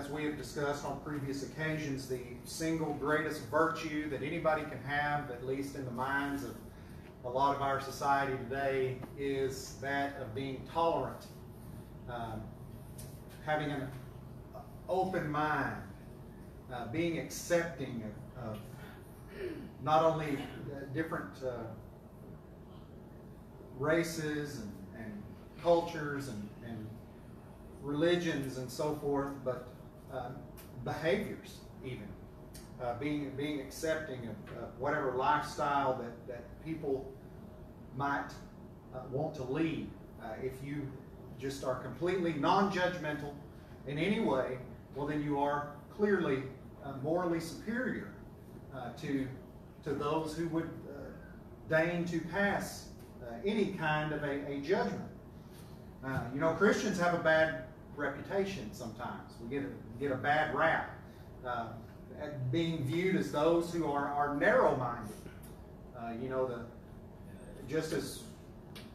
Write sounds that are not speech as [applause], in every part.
as we have discussed on previous occasions, the single greatest virtue that anybody can have, at least in the minds of a lot of our society today, is that of being tolerant, um, having an open mind, uh, being accepting of, of, not only different uh, races and, and cultures and, and, religions and so forth, but um, behaviors even. Uh, being, being accepting of, whatever lifestyle that, that people might uh, want to lead. Uh, if you just are completely non-judgmental in any way, well then you are clearly uh, morally superior uh, to, to those who would uh, deign to pass any kind of a, a judgment. you know, Christians have a bad reputation sometimes. We get get a bad rap. Uh, being viewed as those who are, are narrow-minded. Uh, you know, the just as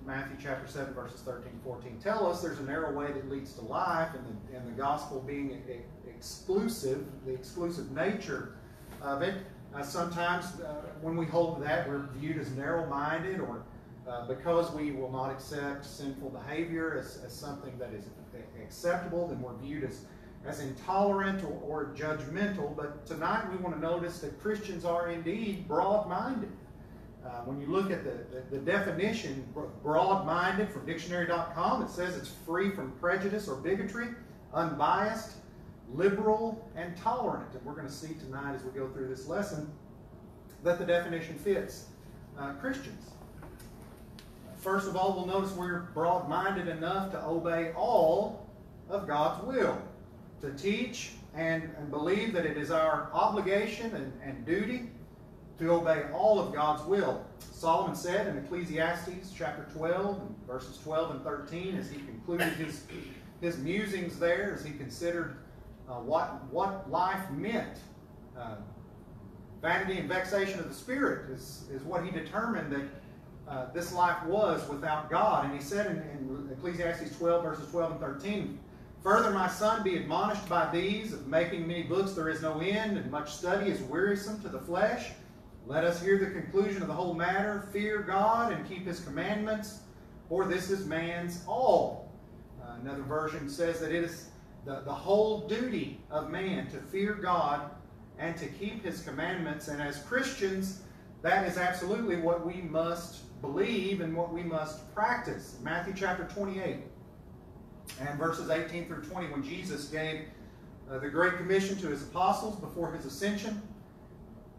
Matthew chapter 7, verses 13 14 tell us, there's a narrow way that leads to life, and the, and the gospel being exclusive, the exclusive nature of it. Uh, sometimes uh, when we hold that, we're viewed as narrow-minded or uh, because we will not accept sinful behavior as, as something that is acceptable, then we're viewed as, as intolerant or, or judgmental. But tonight we want to notice that Christians are indeed broad-minded. Uh, when you look at the, the, the definition, broad-minded from dictionary.com, it says it's free from prejudice or bigotry, unbiased, liberal, and tolerant. And we're going to see tonight as we go through this lesson that the definition fits uh, Christians. First of all, we'll notice we're broad-minded enough to obey all of God's will, to teach and, and believe that it is our obligation and, and duty to obey all of God's will. Solomon said in Ecclesiastes chapter 12, verses 12 and 13, as he concluded his, his musings there, as he considered uh, what, what life meant. Uh, vanity and vexation of the spirit is, is what he determined that uh, this life was without God. And he said in, in, Ecclesiastes 12, verses 12 and 13, Further, my son, be admonished by these, of making many books there is no end, and much study is wearisome to the flesh. Let us hear the conclusion of the whole matter. Fear God and keep his commandments, for this is man's all. Uh, another version says that it is the, the whole duty of man to fear God and to keep his commandments. And as Christians, that is absolutely what we must believe and what we must practice. Matthew chapter 28 and verses 18 through 20, when Jesus gave uh, the Great Commission to his apostles before his ascension,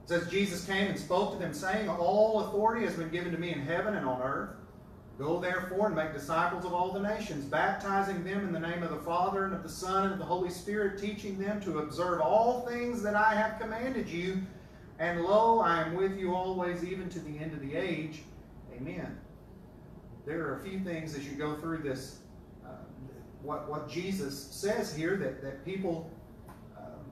it says, Jesus came and spoke to them, saying, All authority has been given to me in heaven and on earth. Go therefore and make disciples of all the nations, baptizing them in the name of the Father and of the Son and of the Holy Spirit, teaching them to observe all things that I have commanded you. And lo, I am with you always, even to the end of the age. Amen. There are a few things as you go through this, what, what Jesus says here that, that people um,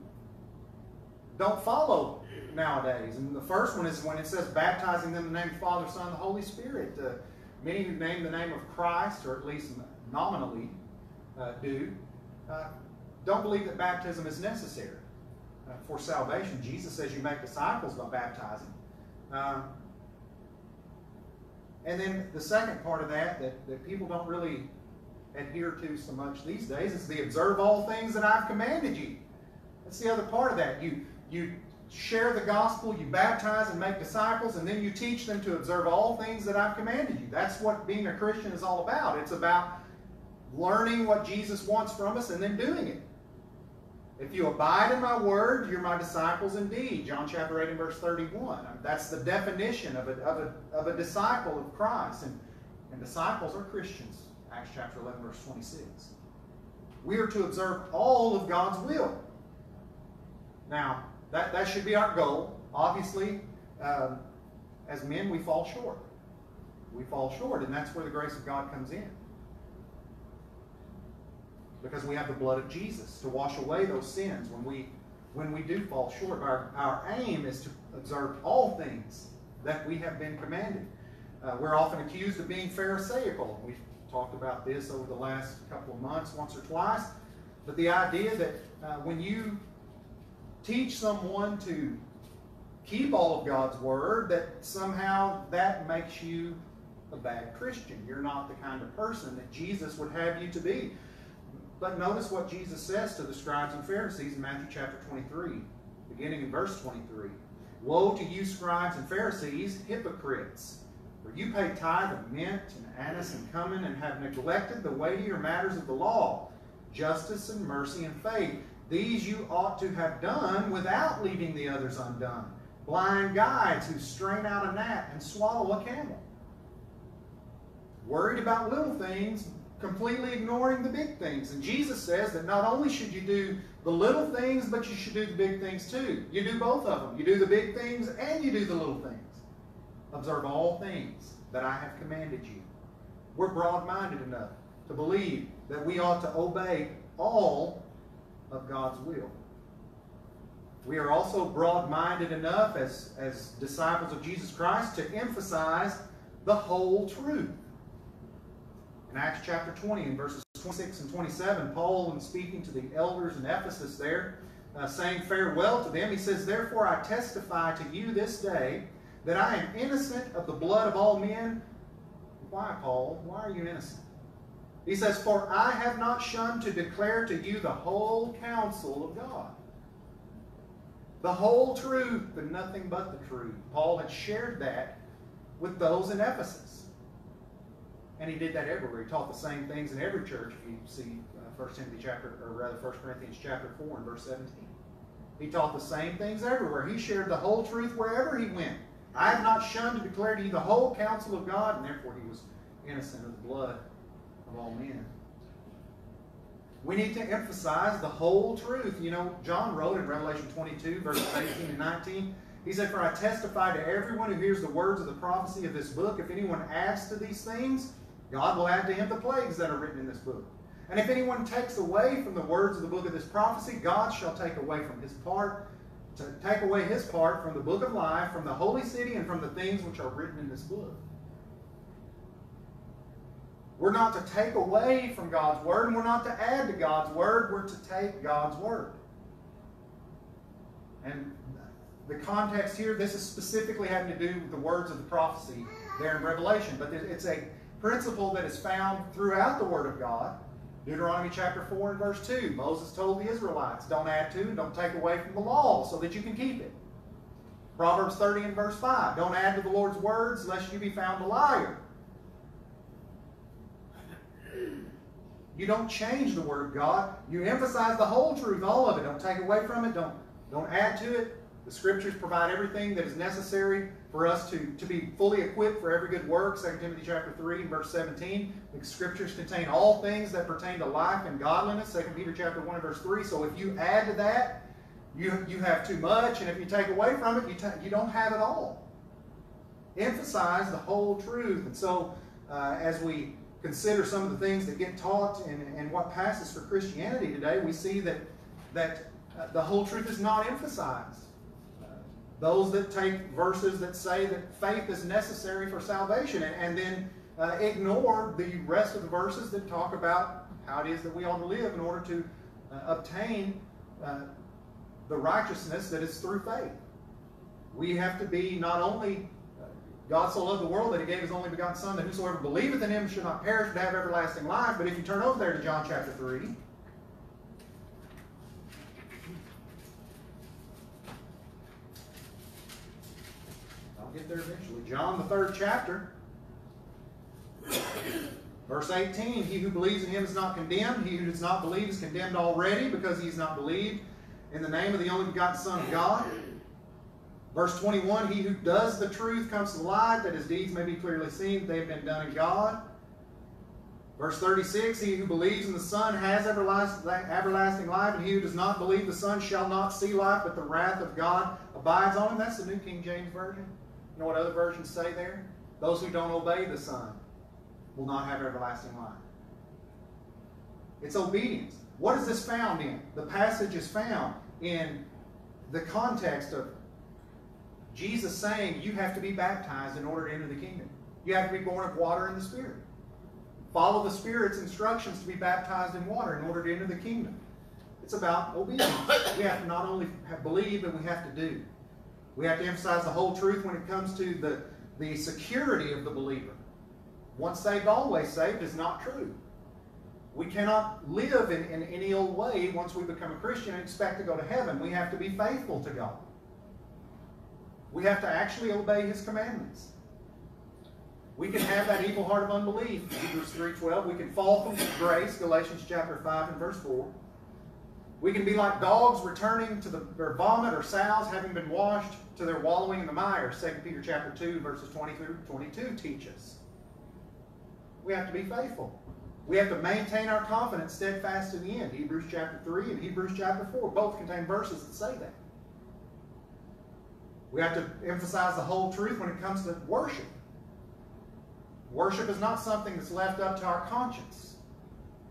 don't follow nowadays. And the first one is when it says baptizing them in the name of the Father, Son, and the Holy Spirit. Uh, many who name the name of Christ, or at least nominally uh, do, uh, don't believe that baptism is necessary uh, for salvation. Jesus says you make disciples by baptizing. Um, and then the second part of that, that, that people don't really adhere to so much these days, is the observe all things that I've commanded you. That's the other part of that. You, you share the gospel, you baptize and make disciples, and then you teach them to observe all things that I've commanded you. That's what being a Christian is all about. It's about learning what Jesus wants from us and then doing it. If you abide in my word, you're my disciples indeed. John chapter 8 and verse 31. That's the definition of a, of a, of a disciple of Christ. And, and disciples are Christians. Acts chapter 11 verse 26. We are to observe all of God's will. Now, that, that should be our goal. Obviously, um, as men, we fall short. We fall short, and that's where the grace of God comes in because we have the blood of Jesus to wash away those sins when we when we do fall short. Our, our aim is to observe all things that we have been commanded. Uh, we're often accused of being Pharisaical. We've talked about this over the last couple of months, once or twice. But the idea that uh, when you teach someone to keep all of God's word, that somehow that makes you a bad Christian. You're not the kind of person that Jesus would have you to be. But notice what Jesus says to the scribes and Pharisees in Matthew chapter 23, beginning in verse 23. Woe to you, scribes and Pharisees, hypocrites! For you pay tithe of mint and anise and cumin and have neglected the weightier matters of the law, justice and mercy and faith. These you ought to have done without leaving the others undone. Blind guides who strain out a gnat and swallow a camel. Worried about little things, completely ignoring the big things. And Jesus says that not only should you do the little things, but you should do the big things too. You do both of them. You do the big things and you do the little things. Observe all things that I have commanded you. We're broad minded enough to believe that we ought to obey all of God's will. We are also broad minded enough as, as disciples of Jesus Christ to emphasize the whole truth. In Acts chapter 20, in verses 26 and 27, Paul, in speaking to the elders in Ephesus there, uh, saying farewell to them, he says, Therefore I testify to you this day that I am innocent of the blood of all men. Why, Paul? Why are you innocent? He says, For I have not shunned to declare to you the whole counsel of God. The whole truth and nothing but the truth. Paul had shared that with those in Ephesus. And he did that everywhere. He taught the same things in every church if you see uh, 1 Timothy chapter, or rather 1 Corinthians chapter 4 and verse 17. He taught the same things everywhere. He shared the whole truth wherever he went. I have not shunned to declare to you the whole counsel of God, and therefore he was innocent of the blood of all men. We need to emphasize the whole truth. You know, John wrote in Revelation 22, verses 18 and 19, he said, For I testify to everyone who hears the words of the prophecy of this book, if anyone adds to these things, God will add to him the plagues that are written in this book. And if anyone takes away from the words of the book of this prophecy, God shall take away from his part, to take away his part from the book of life, from the holy city, and from the things which are written in this book. We're not to take away from God's word, and we're not to add to God's word. We're to take God's word. And the context here, this is specifically having to do with the words of the prophecy there in Revelation. But it's a principle that is found throughout the Word of God. Deuteronomy chapter 4 and verse 2. Moses told the Israelites, don't add to and don't take away from the law so that you can keep it. Proverbs 30 and verse 5. Don't add to the Lord's words lest you be found a liar. You don't change the Word of God. You emphasize the whole truth, all of it. Don't take away from it. Don't, don't add to it. The Scriptures provide everything that is necessary for us to, to be fully equipped for every good work. 2 Timothy chapter 3 and verse 17. The Scriptures contain all things that pertain to life and godliness. 2 Peter chapter 1 and verse 3. So if you add to that, you, you have too much. And if you take away from it, you, you don't have it all. Emphasize the whole truth. And so uh, as we consider some of the things that get taught and, and what passes for Christianity today, we see that, that uh, the whole truth is not emphasized. Uh, those that take verses that say that faith is necessary for salvation and, and then uh, ignore the rest of the verses that talk about how it is that we ought to live in order to uh, obtain uh, the righteousness that is through faith. We have to be not only God so loved the world that he gave his only begotten Son, that whosoever believeth in him should not perish but have everlasting life. But if you turn over there to John chapter 3, get there eventually. John, the third chapter, verse 18 He who believes in him is not condemned. He who does not believe is condemned already because he has not believed in the name of the only begotten Son of God. Verse 21, he who does the truth comes to the light, that his deeds may be clearly seen, that they have been done in God. Verse 36, he who believes in the Son has everlasting life, and he who does not believe the Son shall not see life, but the wrath of God abides on him. That's the New King James Version. You know what other versions say there? Those who don't obey the Son will not have everlasting life. It's obedience. What is this found in? The passage is found in the context of Jesus saying you have to be baptized in order to enter the kingdom. You have to be born of water and the Spirit. Follow the Spirit's instructions to be baptized in water in order to enter the kingdom. It's about obedience. We have to not only believe, but we have to do. We have to emphasize the whole truth when it comes to the, the security of the believer. Once saved, always saved is not true. We cannot live in, in any old way once we become a Christian and expect to go to heaven. We have to be faithful to God. We have to actually obey His commandments. We can have that evil heart of unbelief, Hebrews 3.12. We can fall from grace, Galatians chapter 5 and verse 4. We can be like dogs returning to the, their vomit or sows having been washed to their wallowing in the mire. 2 Peter chapter 2 verses 20 through 22 teaches. We have to be faithful. We have to maintain our confidence steadfast to the end. Hebrews chapter 3 and Hebrews chapter 4 both contain verses that say that. We have to emphasize the whole truth when it comes to worship. Worship is not something that's left up to our conscience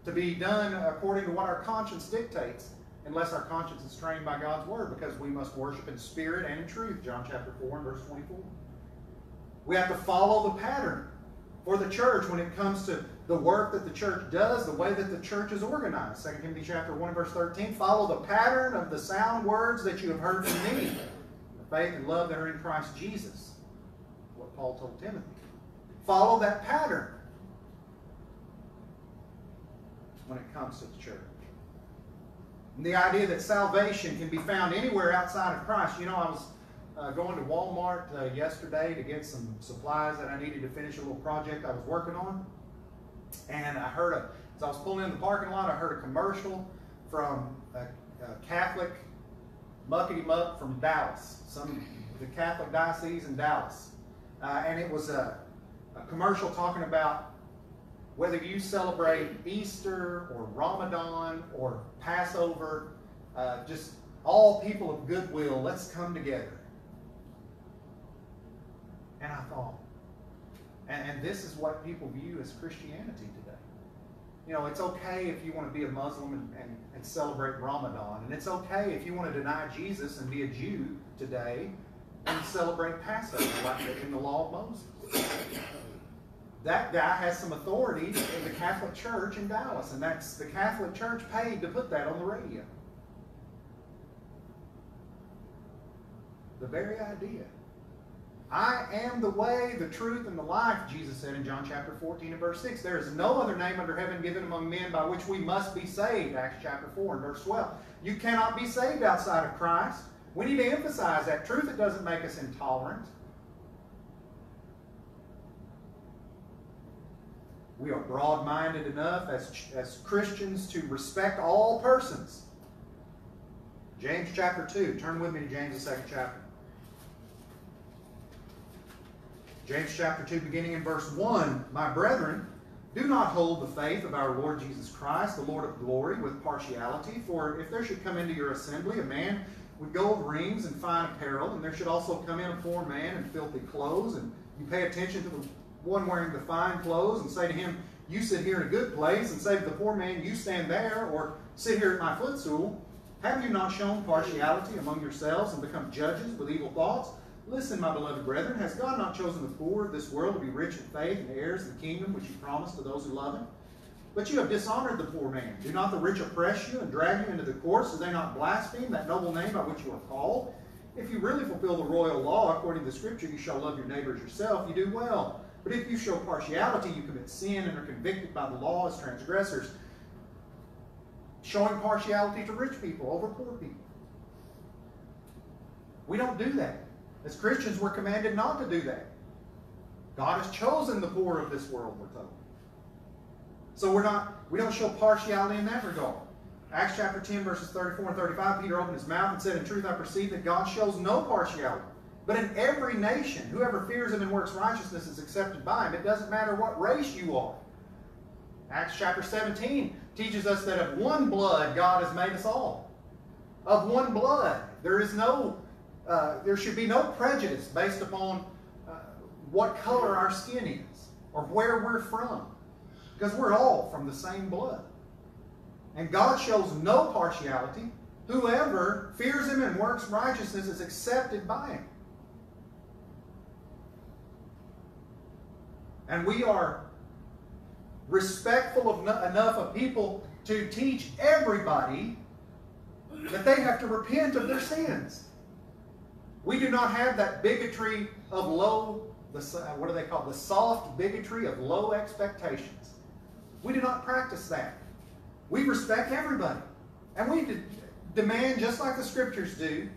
to be done according to what our conscience dictates, unless our conscience is trained by God's word, because we must worship in spirit and in truth. John chapter 4 and verse 24. We have to follow the pattern for the church when it comes to the work that the church does, the way that the church is organized. 2 Timothy chapter 1 verse 13. Follow the pattern of the sound words that you have heard from me. The faith and love that are in Christ Jesus. What Paul told Timothy. Follow that pattern when it comes to the church. And the idea that salvation can be found anywhere outside of Christ. You know, I was uh, going to Walmart uh, yesterday to get some supplies that I needed to finish a little project I was working on. And I heard a, as I was pulling in the parking lot, I heard a commercial from a, a Catholic muckety muck from Dallas, some the Catholic diocese in Dallas. Uh, and it was a, a commercial talking about whether you celebrate Easter or Ramadan or Passover, uh, just all people of goodwill, let's come together. And I thought, and, and, this is what people view as Christianity today. You know, it's okay if you want to be a Muslim and, and, and celebrate Ramadan, and it's okay if you want to deny Jesus and be a Jew today and celebrate Passover like in the law of Moses that guy has some authority in the Catholic Church in Dallas, and that's the Catholic Church paid to put that on the radio. The very idea. I am the way, the truth, and the life, Jesus said in John chapter 14 and verse 6. There is no other name under heaven given among men by which we must be saved, Acts chapter 4 and verse 12. You cannot be saved outside of Christ. We need to emphasize that truth. It doesn't make us intolerant. We are broad minded enough as, as Christians to respect all persons. James chapter 2. Turn with me to James, the second chapter. James chapter 2, beginning in verse 1. My brethren, do not hold the faith of our Lord Jesus Christ, the Lord of glory, with partiality. For if there should come into your assembly a man with gold rings and fine apparel, and there should also come in a poor man in filthy clothes, and you pay attention to the one wearing the fine clothes and say to him, You sit here in a good place, and say to the poor man, You stand there, or sit here at my footstool, have you not shown partiality among yourselves and become judges with evil thoughts? Listen, my beloved brethren, has God not chosen the poor of this world to be rich in faith and heirs of the kingdom which he promised to those who love him? But you have dishonored the poor man. Do not the rich oppress you and drag you into the courts? Do they not blaspheme that noble name by which you are called? If you really fulfill the royal law according to the scripture, you shall love your neighbors yourself, you do well. But if you show partiality, you commit sin and are convicted by the law as transgressors. Showing partiality to rich people over poor people. We don't do that. As Christians, we're commanded not to do that. God has chosen the poor of this world, we're told. So we're not, we don't show partiality in that regard. Acts chapter 10, verses 34 and 35, Peter opened his mouth and said, In truth, I perceive that God shows no partiality. But in every nation, whoever fears him and works righteousness is accepted by him. It doesn't matter what race you are. Acts chapter 17 teaches us that of one blood God has made us all. Of one blood. There is no, uh, there should be no prejudice based upon uh, what color our skin is or where we're from. Because we're all from the same blood. And God shows no partiality. Whoever fears him and works righteousness is accepted by him. And we are respectful of enough of people to teach everybody that they have to repent of their sins. We do not have that bigotry of low, the, uh, what do they call the soft bigotry of low expectations. We do not practice that. We respect everybody. And we de demand, just like the scriptures do,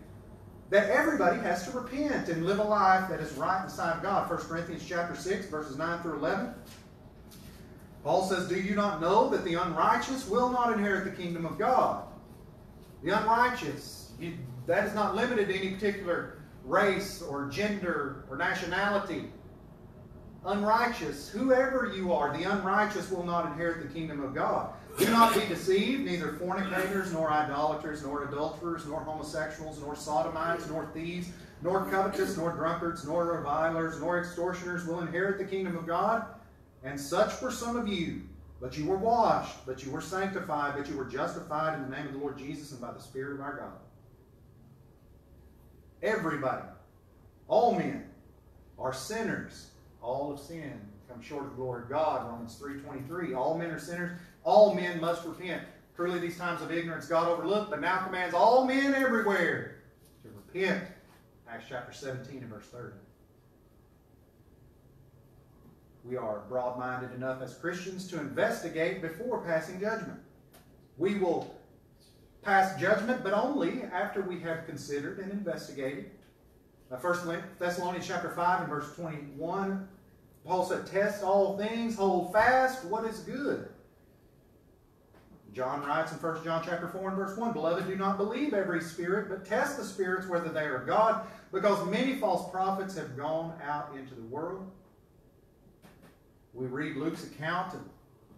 that everybody has to repent and live a life that is right in the sight of God. 1 Corinthians chapter 6, verses 9 through 11. Paul says, Do you not know that the unrighteous will not inherit the kingdom of God? The unrighteous, you, that is not limited to any particular race or gender or nationality. Unrighteous, whoever you are, the unrighteous will not inherit the kingdom of God. Do not be deceived, neither fornicators, nor idolaters, nor adulterers, nor homosexuals, nor sodomites, nor thieves, nor covetous, nor drunkards, nor revilers, nor extortioners will inherit the kingdom of God. And such were some of you. But you were washed, but you were sanctified, but you were justified in the name of the Lord Jesus and by the Spirit of our God. Everybody, all men, are sinners. All have sinned, come short of the glory of God. Romans 3.23. All men are sinners. All men must repent. Truly these times of ignorance God overlooked, but now commands all men everywhere to repent. Acts chapter 17 and verse 30. We are broad-minded enough as Christians to investigate before passing judgment. We will pass judgment, but only after we have considered and investigated. 1 Thessalonians chapter 5 and verse 21, Paul said, Test all things, hold fast what is good. John writes in 1 John chapter 4 and verse 1, Beloved, do not believe every spirit, but test the spirits whether they are God, because many false prophets have gone out into the world. We read Luke's account of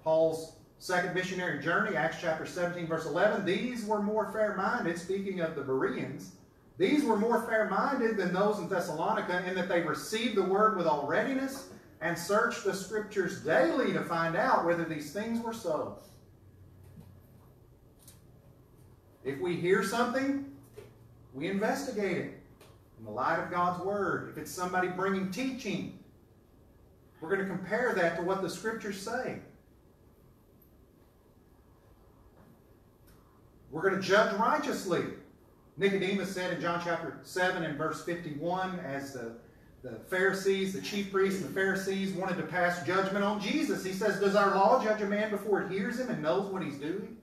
Paul's second missionary journey, Acts chapter 17, verse 11, these were more fair-minded, speaking of the Bereans, these were more fair-minded than those in Thessalonica in that they received the word with all readiness and searched the scriptures daily to find out whether these things were so. If we hear something, we investigate it in the light of God's word. If it's somebody bringing teaching, we're going to compare that to what the scriptures say. We're going to judge righteously. Nicodemus said in John chapter 7 and verse 51, as the, the Pharisees, the chief priests and the Pharisees wanted to pass judgment on Jesus, he says, Does our law judge a man before it hears him and knows what he's doing?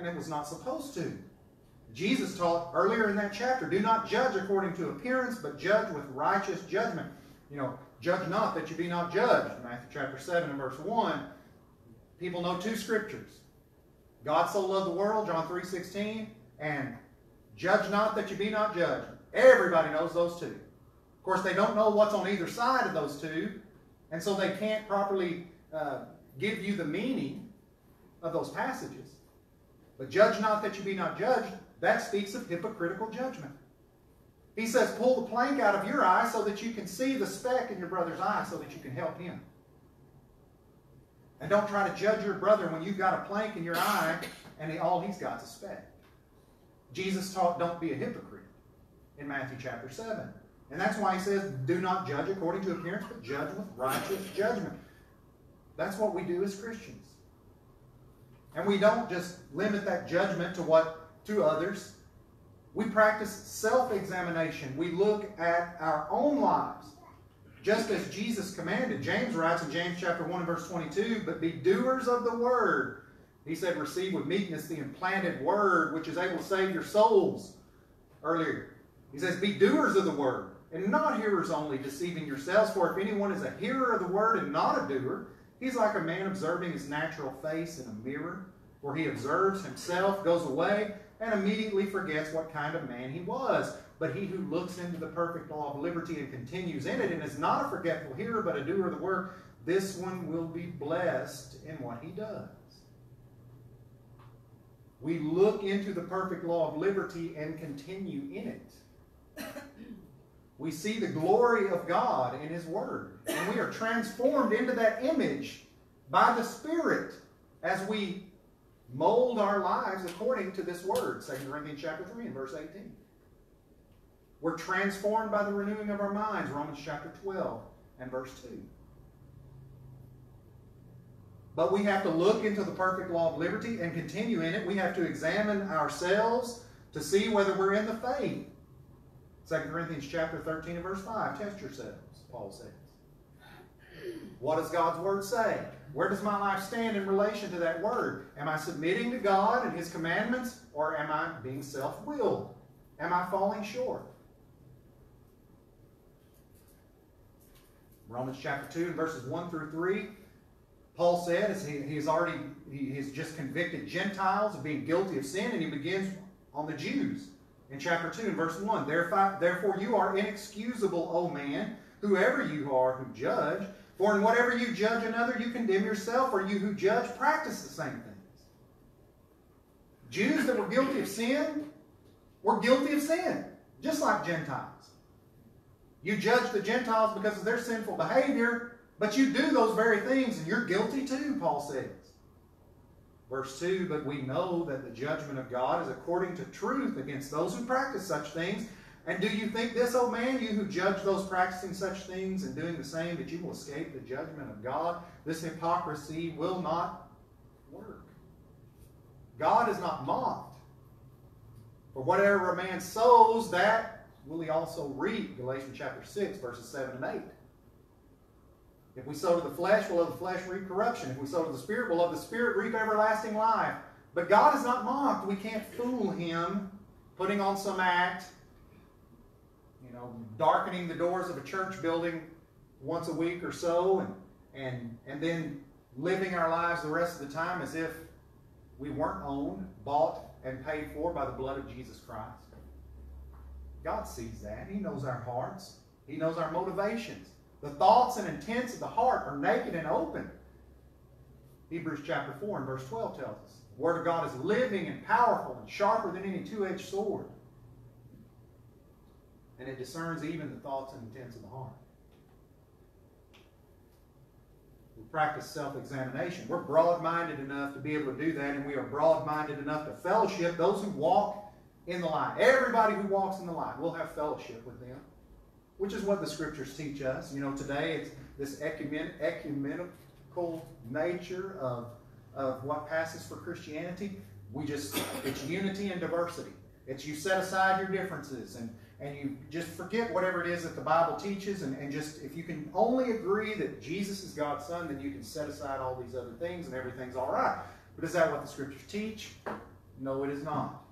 And it was not supposed to. Jesus taught earlier in that chapter, do not judge according to appearance, but judge with righteous judgment. You know, judge not that you be not judged. Matthew chapter 7 and verse 1. People know two scriptures. God so loved the world, John 3.16, and judge not that you be not judged. Everybody knows those two. Of course, they don't know what's on either side of those two, and so they can't properly uh, give you the meaning of those passages. But judge not that you be not judged, that speaks of hypocritical judgment. He says, pull the plank out of your eye so that you can see the speck in your brother's eye so that you can help him. And don't try to judge your brother when you've got a plank in your eye and all he's got is a speck. Jesus taught don't be a hypocrite in Matthew chapter 7. And that's why he says, do not judge according to appearance, but judge with righteous judgment. That's what we do as Christians. And we don't just limit that judgment to what to others. We practice self-examination. We look at our own lives just as Jesus commanded. James writes in James chapter 1 and verse 22, but be doers of the word. He said, receive with meekness the implanted word, which is able to save your souls. Earlier, he says, be doers of the word, and not hearers only, deceiving yourselves. For if anyone is a hearer of the word and not a doer, he's like a man observing his natural face in a mirror, where he observes himself, goes away, and immediately forgets what kind of man he was. But he who looks into the perfect law of liberty and continues in it and is not a forgetful hearer but a doer of the work, this one will be blessed in what he does. We look into the perfect law of liberty and continue in it. [laughs] We see the glory of God in His Word. And we are transformed into that image by the Spirit as we mold our lives according to this Word. 2 Corinthians chapter 3 and verse 18. We're transformed by the renewing of our minds, Romans chapter 12 and verse 2. But we have to look into the perfect law of liberty and continue in it. We have to examine ourselves to see whether we're in the faith. 2 Corinthians chapter 13 and verse 5. Test yourselves, Paul says. What does God's word say? Where does my life stand in relation to that word? Am I submitting to God and his commandments, or am I being self-willed? Am I falling short? Romans chapter 2 and verses 1 through 3 Paul said, as he, he's already he, he's just convicted Gentiles of being guilty of sin, and he begins on the Jews in chapter 2 and verse 1. Therefore, you are inexcusable, O man, whoever you are who judge. For in whatever you judge another, you condemn yourself, or you who judge practice the same things. Jews that were guilty of sin were guilty of sin, just like Gentiles. You judge the Gentiles because of their sinful behavior, but you do those very things and you're guilty too, Paul says. Verse 2 But we know that the judgment of God is according to truth against those who practice such things. And do you think this, O man, you who judge those practicing such things and doing the same, that you will escape the judgment of God? This hypocrisy will not work. God is not mocked. For whatever a man sows, that will he also reap. Galatians chapter 6, verses 7 and 8. If we sow to the flesh, we'll of the flesh reap corruption. If we sow to the Spirit, we'll of the Spirit reap everlasting life. But God is not mocked. We can't fool Him putting on some act, you know, darkening the doors of a church building once a week or so, and, and, and then living our lives the rest of the time as if we weren't owned, bought, and paid for by the blood of Jesus Christ. God sees that. He knows our hearts. He knows our motivations. The thoughts and intents of the heart are naked and open. Hebrews chapter 4 and verse 12 tells us. The Word of God is living and powerful and sharper than any two-edged sword. And it discerns even the thoughts and intents of the heart. We practice self-examination. We're broad-minded enough to be able to do that, and we are broad-minded enough to fellowship those who walk in the light. Everybody who walks in the light, we'll have fellowship with them which is what the scriptures teach us. You know, today it's this ecumen ecumenical nature of, of what passes for Christianity. We just, it's unity and diversity. It's you set aside your differences and, and you just forget whatever it is that the Bible teaches and, and just, if you can only agree that Jesus is God's Son, then you can set aside all these other things and everything's all right. But is that what the scriptures teach? No, it is not.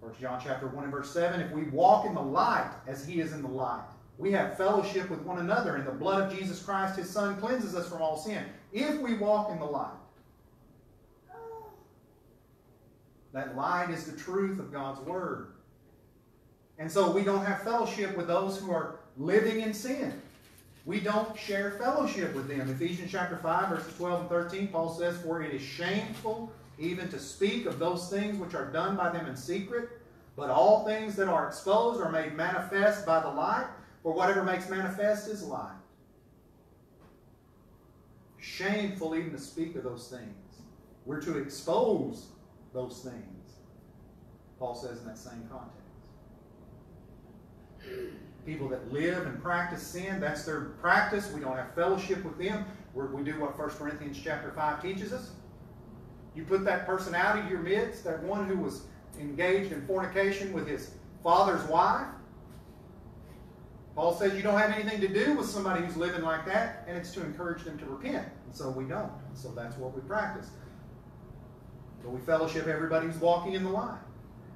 1 John chapter 1 and verse 7, if we walk in the light as he is in the light, we have fellowship with one another, and the blood of Jesus Christ, his Son, cleanses us from all sin. If we walk in the light, that light is the truth of God's Word. And so we don't have fellowship with those who are living in sin. We don't share fellowship with them. Ephesians chapter 5, verses 12 and 13, Paul says, For it is shameful even to speak of those things which are done by them in secret, but all things that are exposed are made manifest by the light, for whatever makes manifest is light. Shameful even to speak of those things. We're to expose those things, Paul says in that same context. People that live and practice sin, that's their practice. We don't have fellowship with them. We're, we do what 1 Corinthians chapter 5 teaches us. You put that person out of your midst, that one who was engaged in fornication with his father's wife, Paul says you don't have anything to do with somebody who's living like that, and it's to encourage them to repent. And so we don't. And so that's what we practice. But we fellowship everybody who's walking in the light.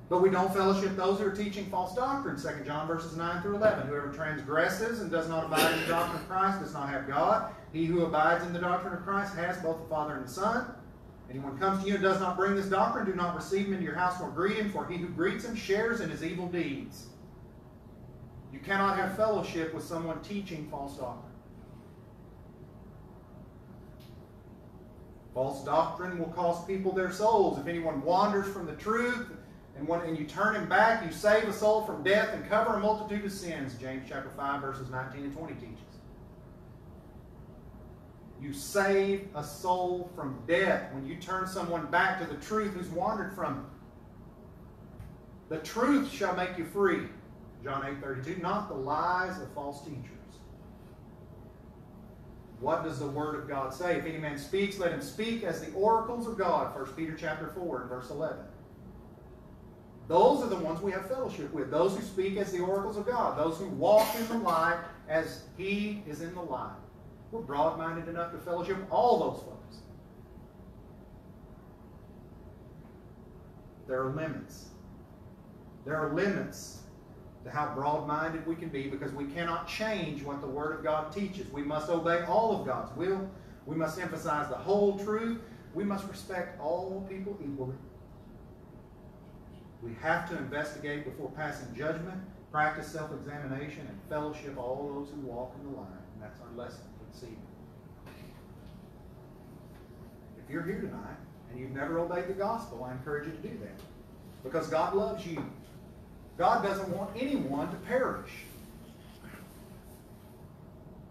But we don't fellowship those who are teaching false doctrine. 2 John verses 9 through 11. Whoever transgresses and does not abide in the doctrine of Christ does not have God. He who abides in the doctrine of Christ has both the Father and the Son. Anyone comes to you and does not bring this doctrine, do not receive him into your house nor greet him, for he who greets him shares in his evil deeds. You cannot have fellowship with someone teaching false doctrine. False doctrine will cost people their souls. If anyone wanders from the truth and, and you turn him back, you save a soul from death and cover a multitude of sins. James chapter 5, verses 19 and 20 teaches. You save a soul from death when you turn someone back to the truth who's wandered from it. The truth shall make you free. John 8 32, not the lies of false teachers. What does the Word of God say? If any man speaks, let him speak as the oracles of God. 1 Peter chapter 4 and verse 11. Those are the ones we have fellowship with. Those who speak as the oracles of God. Those who walk in the light as He is in the light. We're broad minded enough to fellowship all those folks. There are limits. There are limits to how broad minded we can be because we cannot change what the Word of God teaches. We must obey all of God's will. We must emphasize the whole truth. We must respect all people equally. We have to investigate before passing judgment, practice self examination, and fellowship all those who walk in the line. And that's our lesson for this evening. If you're here tonight and you've never obeyed the gospel, I encourage you to do that. Because God loves you. God doesn't want anyone to perish.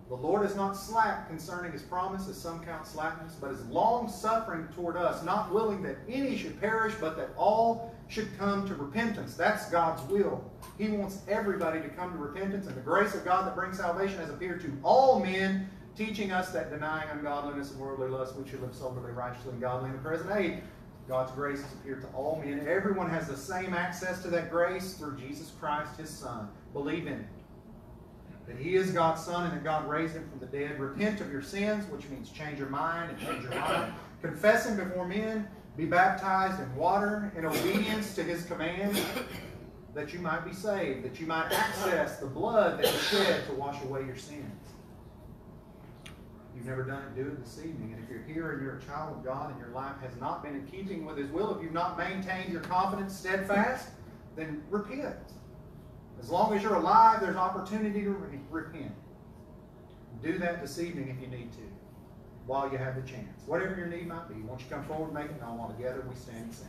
The Lord is not slack concerning his promise, as some count slackness, but is long suffering toward us, not willing that any should perish, but that all should come to repentance. That's God's will. He wants everybody to come to repentance, and the grace of God that brings salvation has appeared to all men, teaching us that denying ungodliness and worldly lust, we should live soberly, righteously, and godly in the present age. God's grace has appeared to all men. Everyone has the same access to that grace through Jesus Christ, his Son. Believe in it. That he is God's Son and that God raised him from the dead. Repent of your sins, which means change your mind and change your life. Confess him before men. Be baptized in water in obedience to his command that you might be saved, that you might access the blood that he shed to wash away your sins you've never done it, do it this evening. And if you're here and you're a child of God and your life has not been in keeping with His will, if you've not maintained your confidence steadfast, then repent. As long as you're alive, there's opportunity to re repent. Do that this evening if you need to, while you have the chance. Whatever your need might be, won't you come forward and make it known while together we stand and sing.